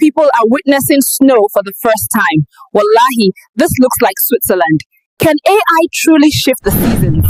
people are witnessing snow for the first time. Wallahi, this looks like Switzerland. Can AI truly shift the seasons?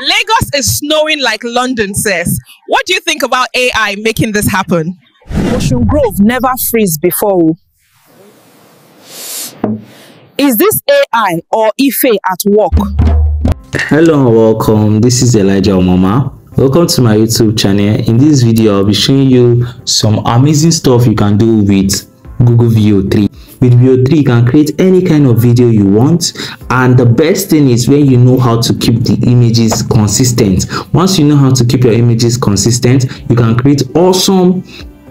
Lagos is snowing like London says. What do you think about AI making this happen? Osun Grove never freeze before. Is this AI or Ife at work? Hello and welcome. This is Elijah Umama. Welcome to my YouTube channel. In this video, I'll be showing you some amazing stuff you can do with Google Veo 3. With Veo 3, you can create any kind of video you want and the best thing is when you know how to keep the images consistent. Once you know how to keep your images consistent, you can create awesome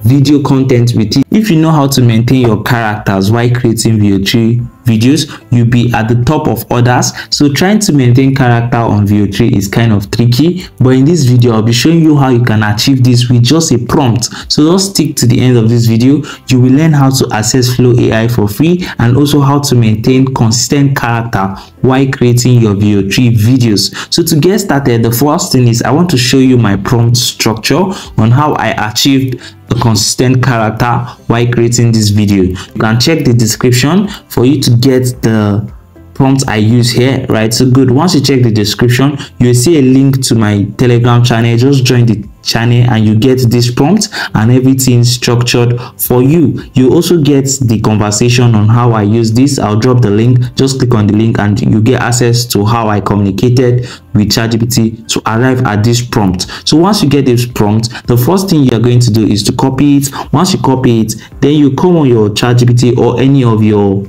video content with it. If you know how to maintain your characters while creating Veo 3 videos you'll be at the top of others. So trying to maintain character on Veo 3 is kind of tricky but in this video i'll be showing you how you can achieve this with just a prompt. So just stick to the end of this video. You will learn how to access flow ai for free and also how to maintain consistent character while creating your Veo 3 videos. So to get started the first thing is i want to show you my prompt structure on how i achieved a consistent character while creating this video. You can check the description for you to get the prompt i use here right? So good. Once you check the description you'll see a link to my telegram channel. Just join the channel and you get this prompt and everything structured for you. You also get the conversation on how i use this. I'll drop the link. Just click on the link and you get access to how i communicated with ChatGPT to arrive at this prompt. So once you get this prompt, the first thing you are going to do is to copy it. Once you copy it, then you come on your ChatGPT or any of your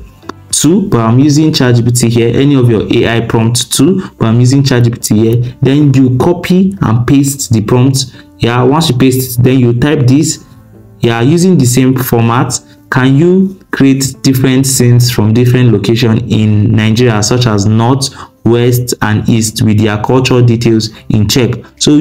tool but i'm using ChatGPT here. Any of your ai prompt tool but i'm using ChatGPT here. Then you copy and paste the prompt. Yeah once you paste it then you type this. Yeah using the same format can you create different scenes from different location in nigeria such as north west and east with their cultural details in check? So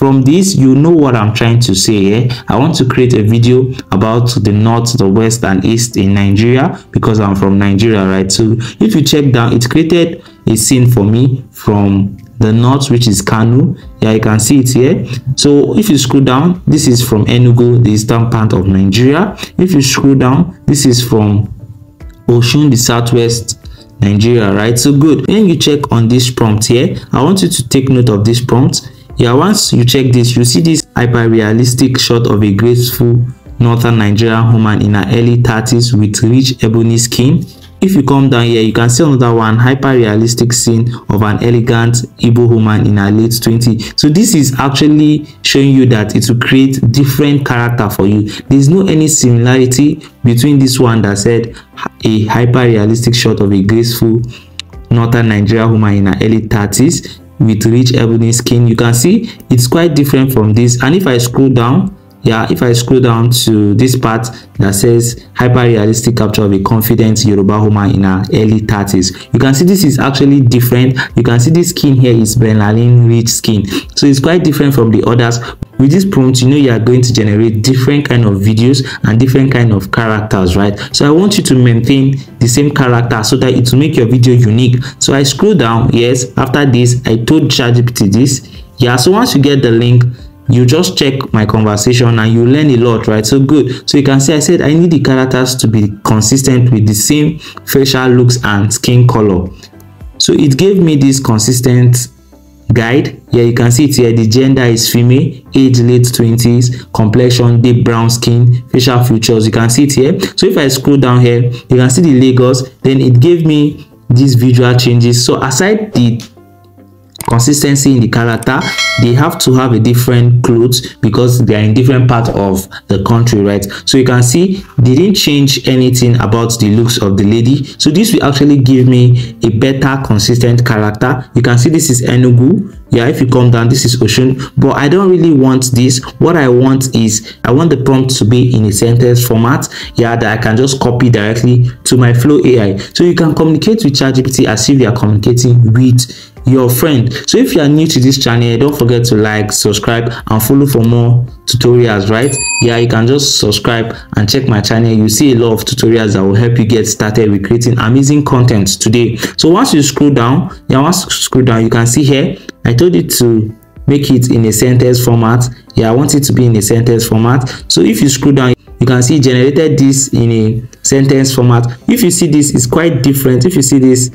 from this you know what i'm trying to say here i want to create a video about the north the west and east in nigeria because i'm from nigeria right? So if you check down it created a scene for me from the north which is kano. Yeah you can see it here. So if you scroll down this is from enugu the eastern part of nigeria. If you scroll down this is from oshun the southwest nigeria right? So good. When you check on this prompt here i want you to take note of this prompt yeah once you check this you see this hyper realistic shot of a graceful northern nigerian woman in her early 30s with rich ebony skin. If you come down here you can see another one hyper realistic scene of an elegant Igbo woman in her late 20s so this is actually showing you that it will create different character for you. There's no any similarity between this one that said a hyper realistic shot of a graceful northern nigeria woman in her early 30s with rich ebony skin. You can see it's quite different from this. And if i scroll down yeah if i scroll down to this part that says hyper realistic capture of a confident yoruba woman in her early 30s you can see this is actually different. You can see this skin here is brenalin rich skin. So it's quite different from the others. With this prompt you know you are going to generate different kind of videos and different kind of characters right? So i want you to maintain the same character so that it will make your video unique. So i scroll down yes after this i told ChatGPT this. Yeah so once you get the link you just check my conversation and you learn a lot right? So good. So you can see i said i need the characters to be consistent with the same facial looks and skin color. So it gave me this consistent guide. Yeah you can see it here. The gender is female age late 20s complexion deep brown skin facial features. You can see it here. So if i scroll down here you can see the lagos. Then it gave me these visual changes. So aside the consistency in the character they have to have a different clothes because they are in different part of the country right? So you can see they didn't change anything about the looks of the lady. So this will actually give me a better consistent character. You can see this is enugu. Yeah if you come down this is Osun but i don't really want this. What i want is i want the prompt to be in a sentence format yeah that i can just copy directly to my flow ai so you can communicate with ChatGPT as if you are communicating with your friend. So if you are new to this channel don't forget to like subscribe and follow for more tutorials right? Yeah you can just subscribe and check my channel. You see a lot of tutorials that will help you get started with creating amazing content today. So once you scroll down yeah once you scroll down you can see here i told you to make it in a sentence format. Yeah i want it to be in a sentence format. So if you scroll down you can see generated this in a sentence format. If you see this it's quite different. If you see this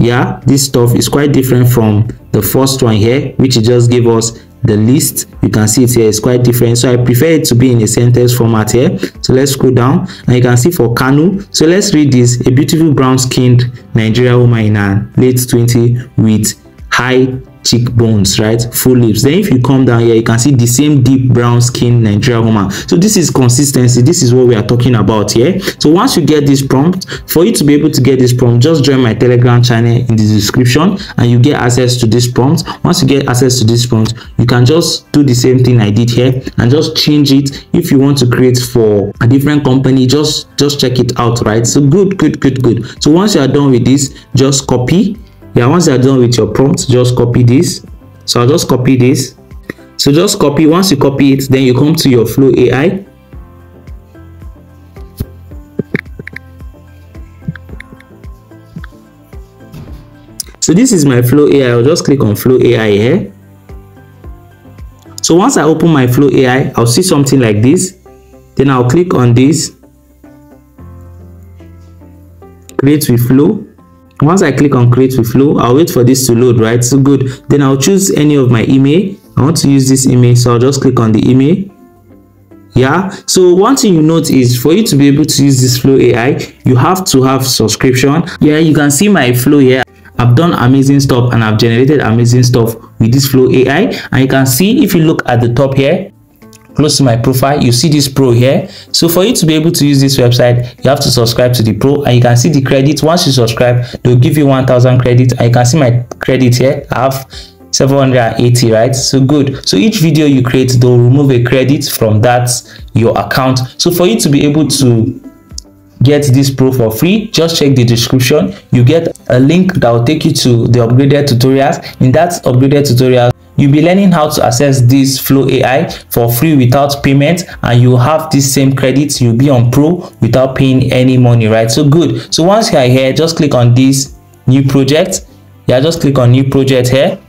yeah this stuff is quite different from the first one here which just gave us the list. You can see it here is quite different. So i prefer it to be in a sentence format here. So let's scroll down and you can see for kanu. So let's read this. A beautiful brown skinned nigerian woman in her late 20 with high cheekbones right? Full lips. Then if you come down here you can see the same deep brown skin nigerian woman. So this is consistency. This is what we are talking about here. So once you get this prompt for you to be able to get this prompt just join my telegram channel in the description and you get access to this prompt. Once you get access to this prompt you can just do the same thing i did here and just change it. If you want to create for a different company just just check it out right? So good good good good. So once you are done with this just copy yeah once you're done with your prompt just copy this. So i'll just copy this. So just copy once you copy it then you come to your flow ai so this is my flow ai i'll just click on flow ai here. So once i open my flow ai i'll see something like this. Then i'll click on this. Create with flow once i click on create with flow i'll wait for this to load right? So good. Then i'll choose any of my email. I want to use this email so i'll just click on the email. Yeah? So one thing you note is for you to be able to use this flow ai you have to have subscription. Yeah you can see my flow here. I've done amazing stuff and I've generated amazing stuff with this Flow AI and you can see if you look at the top here close to my profile you see this pro here. So for you to be able to use this website you have to subscribe to the pro and you can see the credit. Once you subscribe they'll give you 1000 credit and you can see my credit here. I have 780 right? So good. So each video you create they'll remove a credit from that your account. So for you to be able to get this pro for free just check the description. You get a link that will take you to the upgraded tutorials. In that upgraded tutorial you'll be learning how to access this flow ai for free without payment and you have this same credits you'll be on pro without paying any money right? So good. So once you are here just click on this new project. Yeah just click on new project here.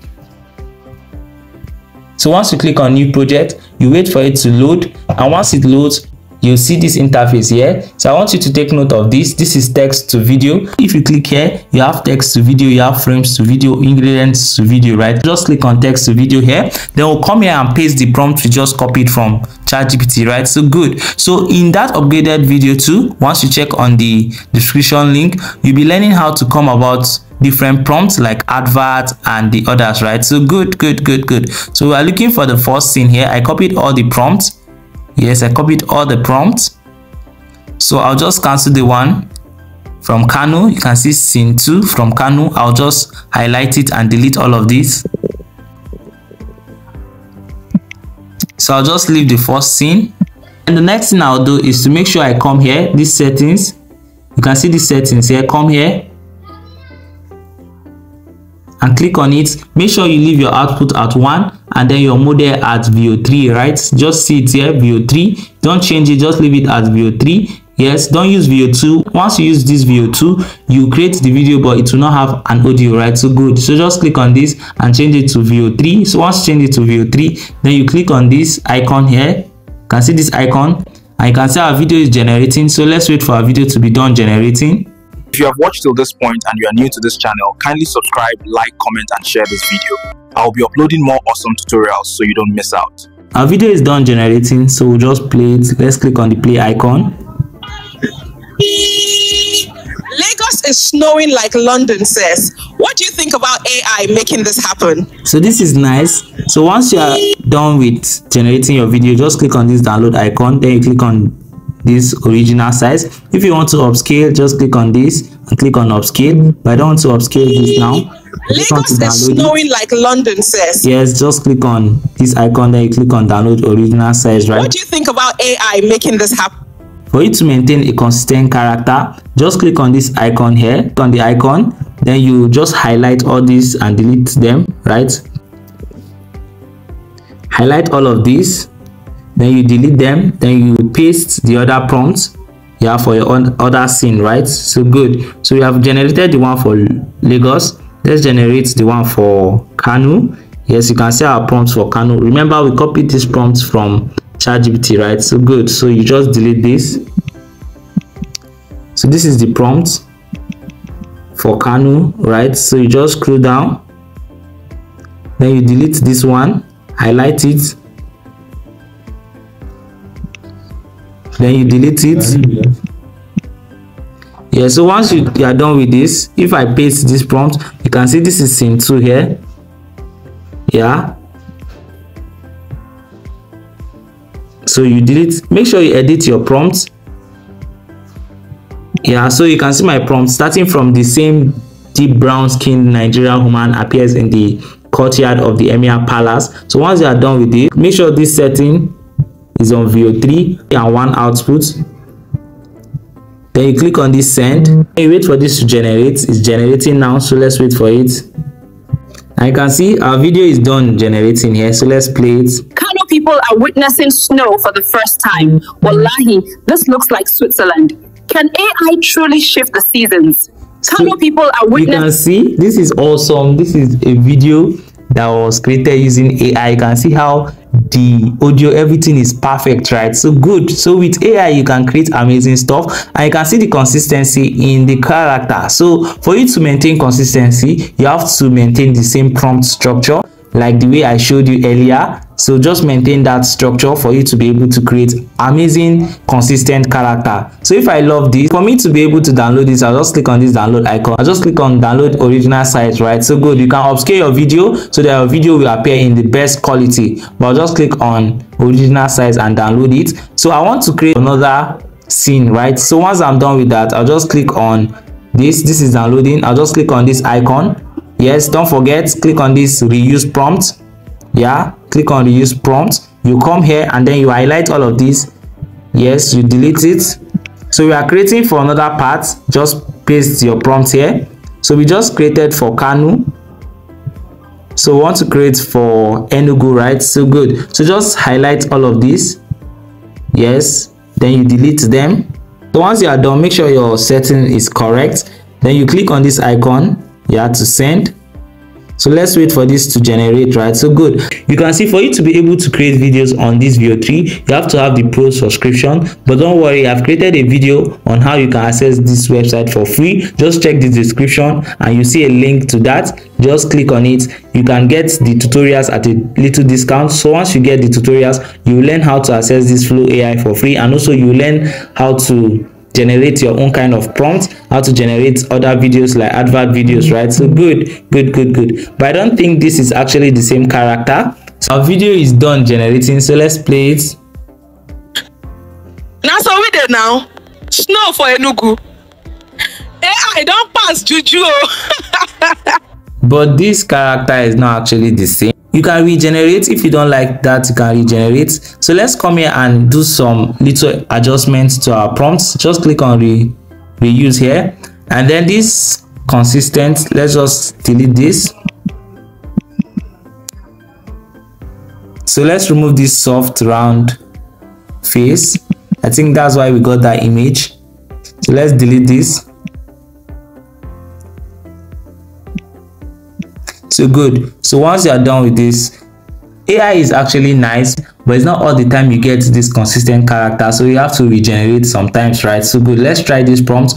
So once you click on new project you wait for it to load and once it loads you'll see this interface here so i want you to take note of this this is text to video if you click here you have text to video you have frames to video ingredients to video right just click on text to video here then we'll come here and paste the prompt we just copied from ChatGPT, right? So good. So in that upgraded video too, once you check on the description link, you'll be learning how to come about different prompts like advert and the others, right? So good, good, good, good. So we're looking for the first scene here. I copied all the prompts yes i copied all the prompts. So i'll just cancel the one from kano. You can see scene 2 from kano. I'll just highlight it and delete all of these so i'll just leave the first scene. And the next thing i'll do is to make sure i come here. These settings. You can see these settings here. Come here and click on it. Make sure you leave your output at 1 and then your model at Veo 3 right? Just see it here Veo 3 don't change it just leave it at Veo 3 yes don't use Veo 2 once you use this Veo 2 you create the video but it will not have an audio right? So good. So just click on this and change it to Veo 3 so once you change it to Veo 3 then you click on this icon here. You can see this icon. And you can see our video is generating. So let's wait for our video to be done generating if you have watched till this point and you are new to this channel, kindly subscribe, like, comment and share this video. I will be uploading more awesome tutorials so you don't miss out. Our video is done generating so we'll just play it. Let's click on the play icon. Lagos is snowing like London says. What do you think about AI making this happen? So this is nice. So once you are done with generating your video, just click on this download icon. Then you click on this original size if you want to upscale just click on this and click on upscale but i don't want to upscale this now Lagos is snowing it. like London says. Yes, just click on this icon, then you click on download original size, right? What do you think about AI making this happen? For you to maintain a consistent character, just click on this icon here, click on the icon, then you just highlight all these and delete them, right? Highlight all of these then you delete them then you paste the other prompts yeah for your own other scene right so good so we have generated the one for lagos let's generate the one for kano yes you can see our prompts for kano remember we copied this prompt from ChatGPT, right? So good. So you just delete this. So this is the prompt for Kano, right? So you just scroll down. Then you delete this one, highlight it. Then you delete it. Yeah, so once you, you are done with this, if I paste this prompt, you can see this is scene 2 here. Yeah, so you delete make sure you edit your prompts yeah so you can see my prompt starting from the same deep brown skinned nigerian woman appears in the courtyard of the emir palace so once you are done with it make sure this setting is on Veo 3 and one output. Then you click on this send. You wait for this to generate. It's generating now so let's wait for it. And you can see our video is done generating here so let's play it. Kano people are witnessing snow for the first time. Wallahi, this looks like Switzerland. Can AI truly shift the seasons? Kano people are witnessing... you can see this is awesome. This is a video that was created using ai you can see how the audio everything is perfect right? So good. So with ai you can create amazing stuff and you can see the consistency in the character. So for you to maintain consistency you have to maintain the same prompt structure like the way i showed you earlier. So just maintain that structure for you to be able to create amazing consistent character. So if i love this for me to be able to download this i'll just click on this download icon. I'll just click on download original site right? So good you can upscale your video so that your video will appear in the best quality. But i'll just click on original size and download it. So i want to create another scene right? So once i'm done with that i'll just click on this. This is downloading. I'll just click on this icon yes don't forget click on this reuse prompt. Yeah click on reuse prompt. You come here and then you highlight all of these yes you delete it. So we are creating for another part. Just paste your prompt here. So we just created for kano. So we want to create for enugu right? So good. So just highlight all of these yes then you delete them. So once you are done make sure your setting is correct. Then you click on this icon yeah to send. So let's wait for this to generate right? So good. You can see for you to be able to create videos on this Veo 3 you have to have the pro subscription. But don't worry i've created a video on how you can access this website for free. Just check the description and you see a link to that. Just click on it. You can get the tutorials at a little discount. So once you get the tutorials you learn how to access this flow ai for free. And also you learn how to generate your own kind of prompts how to generate other videos like advert videos mm-hmm. right so good good good good but i don't think this is actually the same character so our video is done generating so let's play it Now so we there now. Snow for Enugu. AI don't pass juju. oh. but this character is not actually the same you can regenerate if you don't like that you can regenerate. So let's come here and do some little adjustments to our prompts. Just click on re reuse here. And then this consistent let's just delete this. So let's remove this soft round face. I think that's why we got that image. So let's delete this. So good so once you are done with this ai is actually nice but it's not all the time you get this consistent character. So you have to regenerate sometimes right? So good let's try this prompt.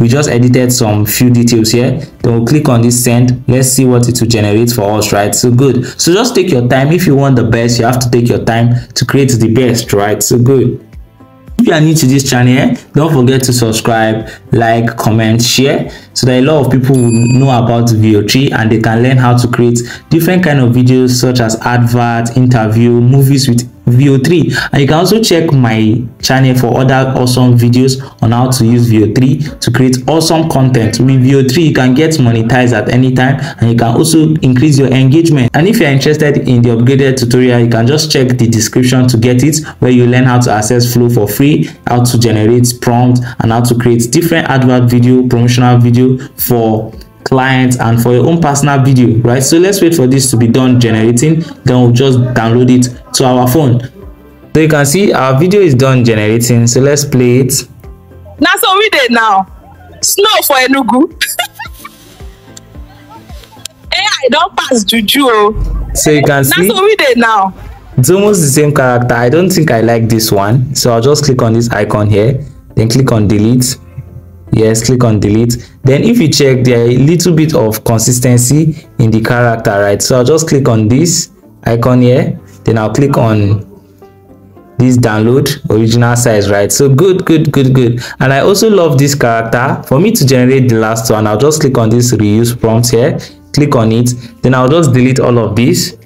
We just edited some few details here. Then we'll click on this send. Let's see what it will generate for us right? So good. So just take your time. If you want the best you have to take your time to create the best right? So good. If you are new to this channel don't forget to subscribe like comment share so that a lot of people will know about Veo 3 and they can learn how to create different kind of videos such as advert interview movies with Veo 3 and you can also check my channel for other awesome videos on how to use Veo 3 to create awesome content. With Veo 3 you can get monetized at any time and you can also increase your engagement. And if you're interested in the upgraded tutorial you can just check the description to get it where you learn how to access flow for free how to generate prompt and how to create different advert video promotional video for clients and for your own personal video right so let's wait for this to be done generating then we'll just download it to our phone so you can see our video is done generating so let's play it Now so we there now. Snow for Enugu. AI don't pass juju. oh. so you can see That's what we did now. it's almost the same character i don't think i like this one so i'll just click on this icon here then click on delete yes click on delete. Then if you check there a little bit of consistency in the character right? So i'll just click on this icon here. Then i'll click on this download original size right? So good good good good. And i also love this character. For me to generate the last one i'll just click on this reuse prompt here. Click on it. Then i'll just delete all of this.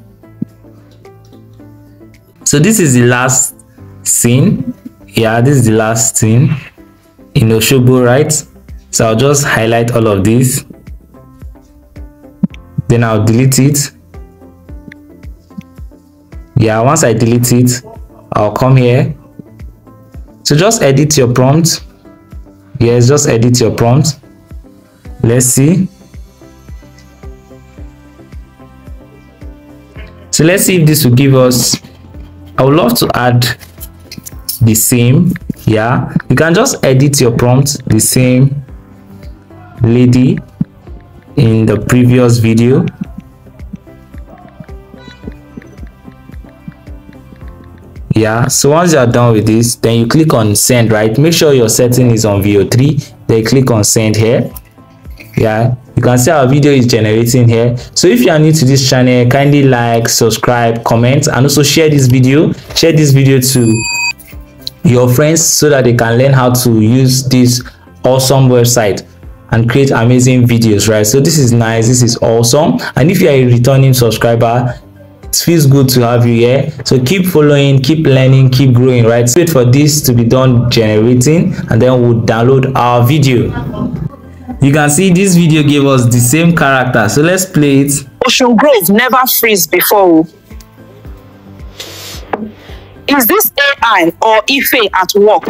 So this is the last scene. Yeah this is the last scene in Osogbo right? So I'll just highlight all of this then I'll delete it. Yeah once I delete it I'll come here. So just edit your prompt. Yes just edit your prompt. Let's see. So let's see if this will give us I would love to add the same yeah. You can just edit your prompt the same lady in the previous video. Yeah. So once you're done with this then you click on send right? Make sure your setting is on Veo 3 then click on send here. Yeah. You can see our video is generating here. So if you are new to this channel kindly like subscribe comment and also share this video. Share this video to your friends so that they can learn how to use this awesome website and create amazing videos right? So this is nice this is awesome. And if you are a returning subscriber it feels good to have you here. So keep following keep learning keep growing right? Wait for this to be done generating and then we'll download our video. You can see this video gave us the same character. So let's play it. Osun Grove never freeze before. Oh. Is this AI or Ife at work?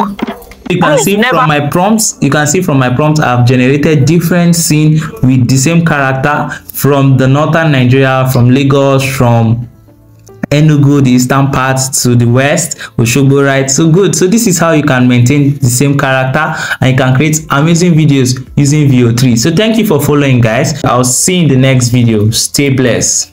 you can Oh, see never- from my prompts you can see from my prompts i've generated different scene with the same character from the northern nigeria from lagos from enugu the eastern part to the west osogbo right? So good. So this is how you can maintain the same character and you can create amazing videos using vo3 so thank you for following guys. I'll see you in the next video. Stay blessed